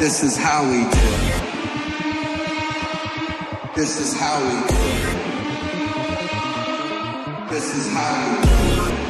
This is how we do it. This is how we do it. This is how we do it.